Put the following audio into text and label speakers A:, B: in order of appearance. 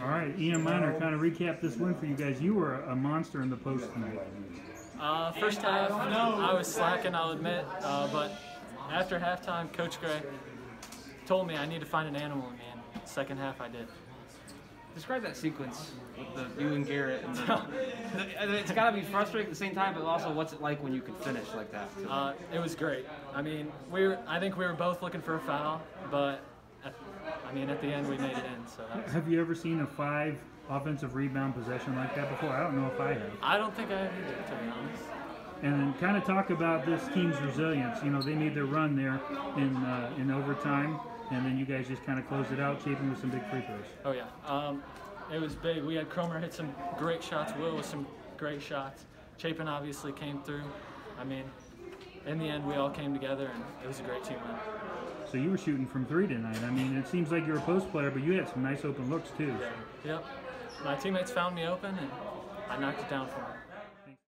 A: All right, Ian Minor, kind of recap this win for you guys. You were a monster in the post tonight.
B: Uh, first half, I was slacking, I'll admit, uh, but after halftime, Coach Gray told me I need to find an animal in me, and second half I did.
C: Describe that sequence with the you and Garrett. And the, it's got to be frustrating at the same time, but also what's it like when you can finish like that?
B: Uh, it was great. I mean, we were, I think we were both looking for a foul, but at, I mean, at the end we made it in. So
A: Have you ever seen a five offensive rebound possession like that before? I don't know if I have.
B: I don't think I have either, to be honest.
A: And kind of talk about this team's resilience. You know, they made their run there in uh, in overtime, and then you guys just kind of closed it out, Chapin with some big free throws.
B: Oh yeah, um, it was big. We had Cromer hit some great shots. Will with some great shots. Chapin obviously came through. I mean, in the end, we all came together, and it was a great team win.
A: So you were shooting from three tonight. I mean, it seems like you're a post player, but you had some nice open looks too.
B: Yep. My teammates found me open, and I knocked it down for them.